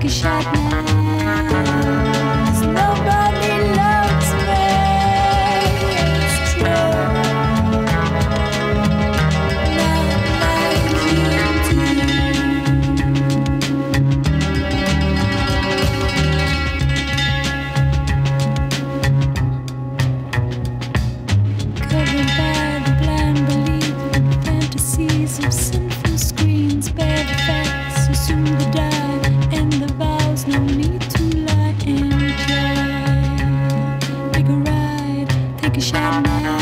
like a shot now. like a shadow.